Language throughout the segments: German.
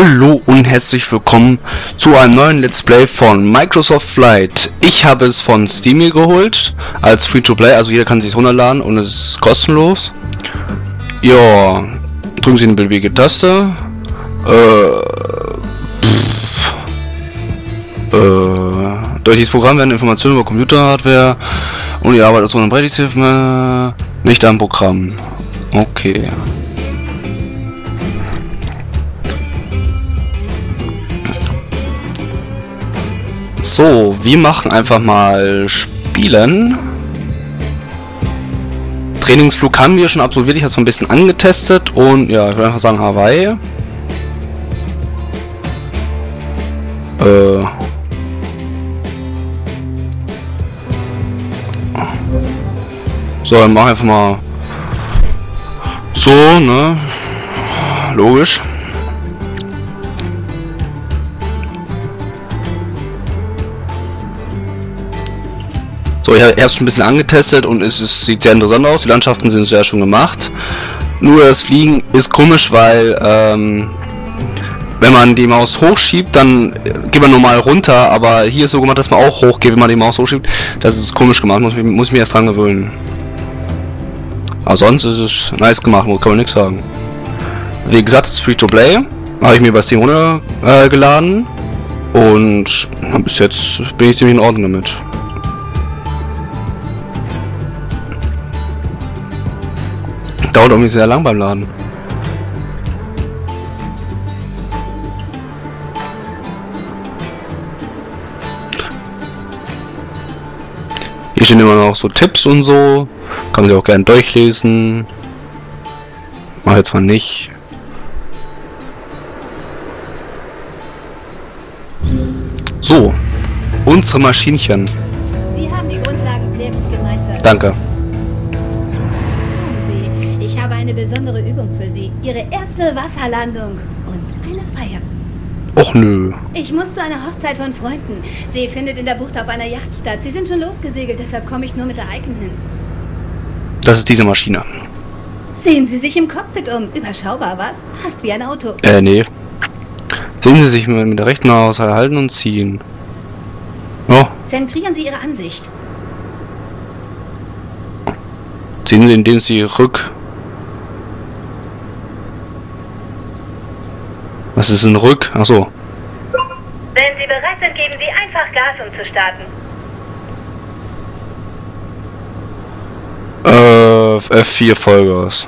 Hallo und herzlich willkommen zu einem neuen Let's Play von Microsoft Flight. Ich habe es von Steam hier geholt als Free-to-Play, also jeder kann sich runterladen und es ist kostenlos. Ja, drücken Sie eine beliebige Taste. Äh, äh, durch dieses Programm werden Informationen über Computerhardware und die Arbeit als äh, nicht am Programm. Okay. So, wir machen einfach mal Spielen. Trainingsflug haben wir schon absolviert, ich habe es ein bisschen angetestet und ja, ich würde einfach sagen Hawaii. Äh. So, dann mach einfach mal so, ne? Logisch. So, ich habe erst ein bisschen angetestet und es ist, sieht sehr interessant aus. Die Landschaften sind sehr schön gemacht. Nur das Fliegen ist komisch, weil ähm, wenn man die Maus hochschiebt, dann geht man normal runter, aber hier ist so gemacht, dass man auch hochgeht, wenn man die Maus hochschiebt. Das ist komisch gemacht, muss, muss ich mir erst dran gewöhnen. Aber sonst ist es nice gemacht, kann man nichts sagen. Wie gesagt, es ist free to play. Habe ich mir bei Steam runtergeladen. Äh, und bis jetzt bin ich ziemlich in Ordnung damit. Dauert irgendwie sehr lang beim Laden. Hier stehen immer noch so Tipps und so. Kann man sich auch gerne durchlesen. Mach jetzt mal nicht. So. Unsere Maschinchen. Sie haben die Grundlagen sehr gut gemeistert. Danke. Ihre erste Wasserlandung und eine Feier. Och nö. Ich muss zu einer Hochzeit von Freunden. Sie findet in der Bucht auf einer Yacht statt. Sie sind schon losgesegelt, deshalb komme ich nur mit der Icon hin. Das ist diese Maschine. Sehen Sie sich im Cockpit um. Überschaubar, was? Fast wie ein Auto. Äh, nee. Sehen Sie sich mit, der rechten Maus halten und ziehen. Oh, Zentrieren Sie Ihre Ansicht. ziehen Sie, indem Sie rück... Was ist ein Rück? Ach so. Wenn Sie bereit sind, geben Sie einfach Gas, um zu starten. Äh, F4 Vollgas.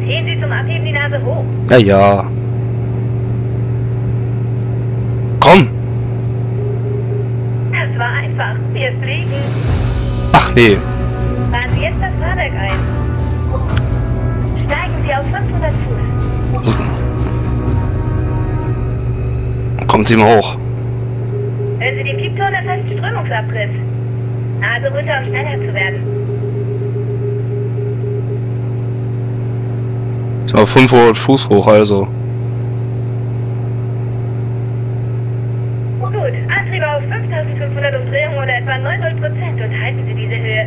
Ziehen Sie zum Abheben die Nase hoch. Ja, ja. hier ist Regen. Ach nee. Fahren Sie jetzt das Fahrwerk ein. Steigen Sie auf 500 Fuß. Kommen Sie mal hoch. Hören Sie die Piepton, das heißt Strömungsabriss. Also runter, um schneller zu werden. So, 500 Fuß hoch, also. Gut, Antrieb auf 5500 und 90% und halten Sie diese Höhe.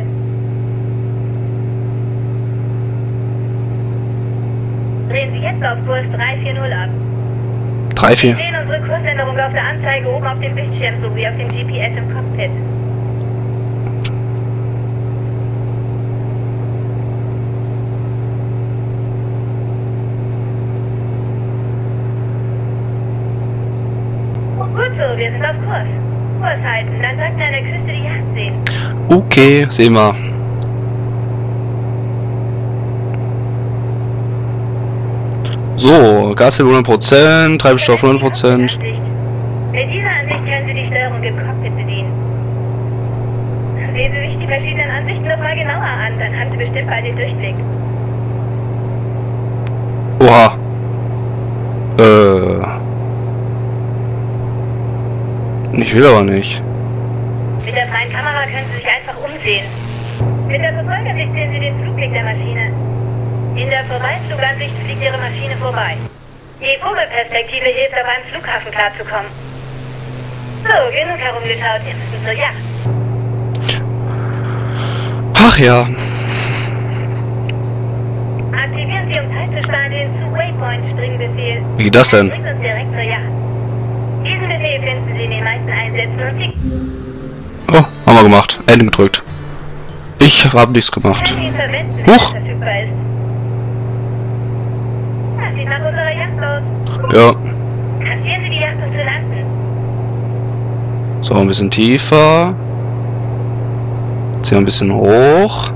Drehen Sie jetzt auf Kurs 340 ab. 34. Wir sehen unsere Kursänderung auf der Anzeige oben auf dem Bildschirm sowie auf dem GPS im Cockpit. Gut so, wir sind auf Kurs. Kurs halten, dann sollten wir an der Küste die Yacht sehen. Okay, sehen wir. So, Gaslevel 100%, Treibstoff 100%. Mit dieser Ansicht können Sie die Steuerung im Cockpit bedienen. Sehen Sie sich die verschiedenen Ansichten nochmal genauer an, dann haben Sie bestimmt bald den Durchblick. Oha. Äh. Ich will aber nicht. Mit der freien Kamera können Sie sich einfach umsehen. Mit der Verfolgersicht sehen Sie den Flugweg der Maschine. In der Vorbeiflugansicht fliegt Ihre Maschine vorbei. Die Vogelperspektive hilft dabei, im Flughafen klarzukommen. So, genug herumgeschaut. Jetzt müssen zur Yacht. Ach ja. Aktivieren Sie, um Zeit zu sparen, den zu Waypoint-Springbefehl. Wie geht das denn? bringt uns direkt zur Yacht. Diesen Befehl finden Sie in den meisten Einsätzen und Oh, haben wir gemacht. Ende gedrückt. Ich habe nichts gemacht. Huch. Ja. So, ein bisschen tiefer. Ziehen wir ein bisschen hoch.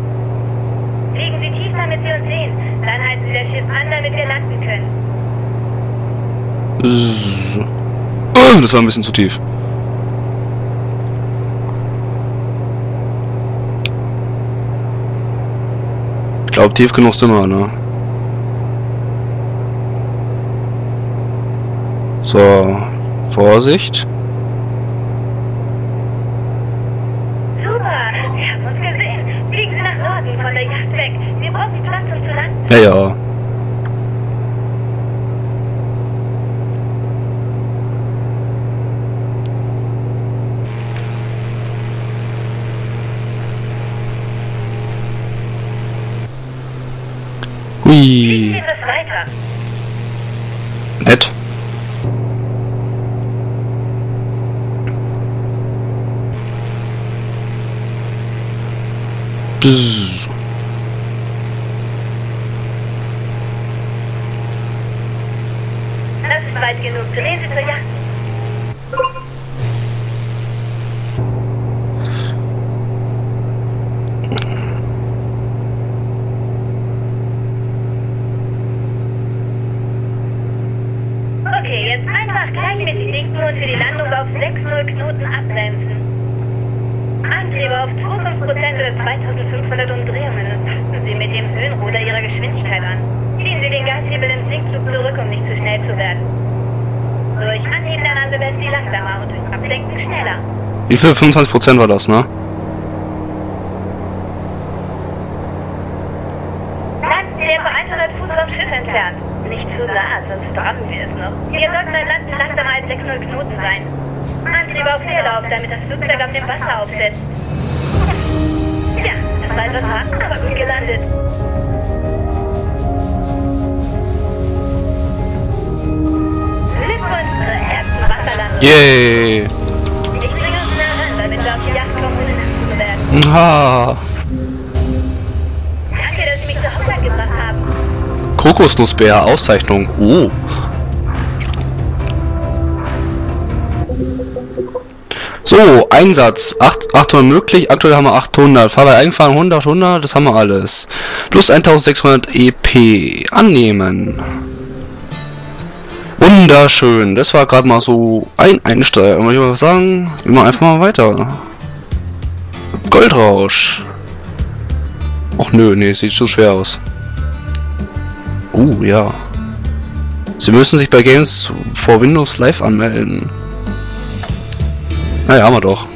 Legen Sie tief, damit Sie uns sehen. Dann halten Sie das Schiff an, damit wir landen können. Das war ein bisschen zu tief. Ich glaube, tief genug sind wir, ne? So, Vorsicht. Super, Sie haben uns gesehen. Fliegen Sie nach Norden von der Yacht weg. Wir brauchen Platz, um zu landen. Ja, ja. Hui. Geht es weiter? Nett. Bzzz. Das ist weit genug. Drehen Sie zur Yacht. Okay, jetzt einfach gleichmäßig linken und für die Landung auf 6-0 Knoten abbremsen. Antriebe auf 2,5% oder 2500 Umdrehungen und passen Sie mit dem Höhenruder Ihrer Geschwindigkeit an. Ziehen Sie den Gashebel im Sinkflug zurück, um nicht zu schnell zu werden. Durch Anheben der Nase werden Sie langsamer und durch Ablenken schneller. Wie viel? 25% war das, ne? Landen Sie etwa 100 Fuß vom Schiff entfernt. Nicht zu nah, sonst starten wir es noch. Wir sollten beim Landen langsamer als 600 Knoten sein. Antrieb auf Leerlauf, damit das Flugzeug auf dem Wasser aufsetzt. Ja, das war etwas hart, aber gut gelandet. Glückwunsch zur ersten Wasserlandung. Yay! Ich bringe uns nah ran, damit wir auf die Yacht kommen, ohne nass zu Kokosnussbär, Auszeichnung. Oh. So, Einsatz. 8, 800 möglich. Aktuell haben wir 800. Fahrweise eingefahren 100, 100. Das haben wir alles. Plus 1600 EP. Annehmen. Wunderschön. Das war gerade mal so ein Einsteiger. Muss ich mal sagen. Machen einfach mal weiter. Goldrausch. Och nö, nee, sieht zu schwer aus. Uh, ja. Sie müssen sich bei Games for Windows Live anmelden. Naja, haben wir doch.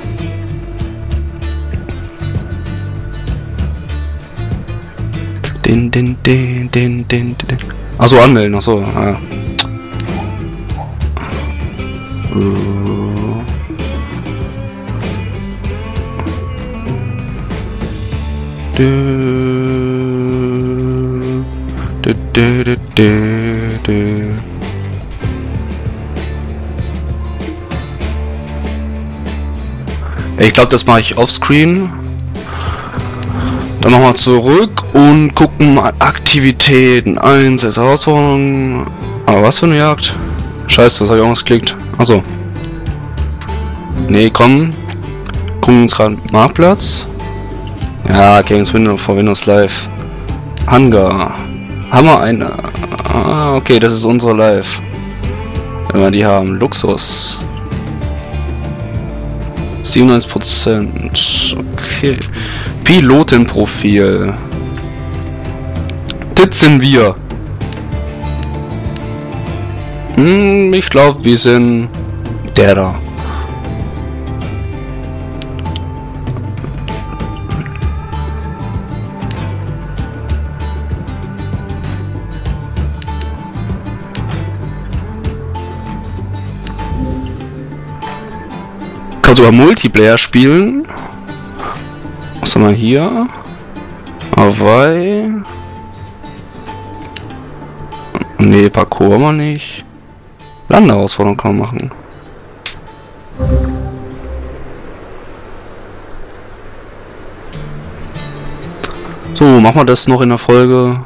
Den, den, den, den, den, den. Achso, anmelden, achso. Äh. Du, du, du, du. Ich glaube, das mache ich offscreen. Dann nochmal zurück und gucken mal Aktivitäten. Einsatz, Herausforderungen. Aber was für eine Jagd? Scheiße, das habe ich irgendwas geklickt. Achso. Nee, komm. Gucken uns gerade Marktplatz. Ja, Games Windows vor Windows Live. Hangar. Haben wir eine? Ah, okay, das ist unsere Live. Wenn wir die haben. Luxus. 97%. Okay. Pilotenprofil. Das sind wir. Hm, ich glaube, wir sind der da. Sogar Multiplayer spielen. Was haben wir hier? Hawaii. Nee, Parcours haben wir nicht. Landeherausforderung kann man machen. So, machen wir das noch in der Folge.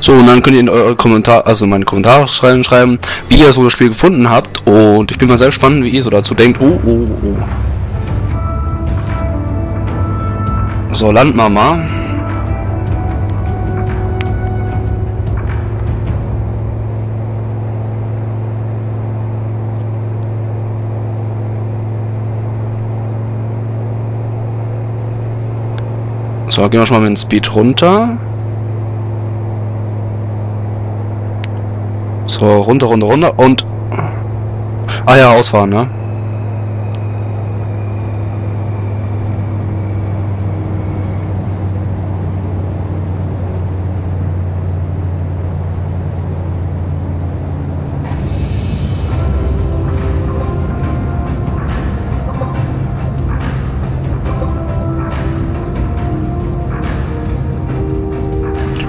So, und dann könnt ihr in eure Kommentare, also meine Kommentare schreiben, schreiben, wie ihr so das Spiel gefunden habt. Und ich bin mal sehr gespannt, wie ihr so dazu denkt. Oh, oh, oh. So, Landmama. So, gehen wir schon mal mit dem Speed runter. So, runter, runter, runter und... Ah ja, ausfahren, ne?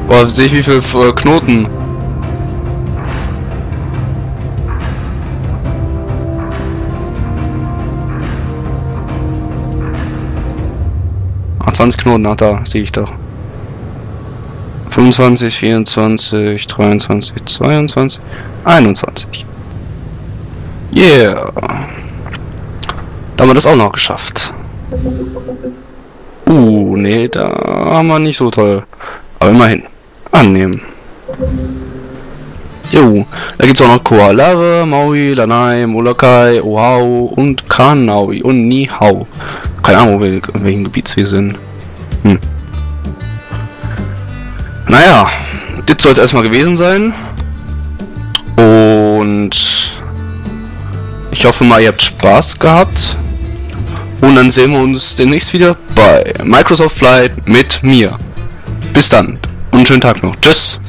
Boah, sehe ich wie viel äh, Knoten. 20 Knoten, ach da, sehe ich doch. 25, 24, 23, 22, 21. Yeah. Da haben wir das auch noch geschafft. Uh, nee, da haben wir nicht so toll. Aber immerhin. Annehmen. Jo, da gibt es auch noch Koalare, Maui, Lanai, Molokai, Oahu und Kanaui und Nihau. Keine Ahnung, in welchem Gebiet wir sind. Hm. Naja, das soll es erstmal gewesen sein. Und ich hoffe mal, ihr habt Spaß gehabt. Und dann sehen wir uns demnächst wieder bei Microsoft Flight mit mir. Bis dann und schönen Tag noch. Tschüss.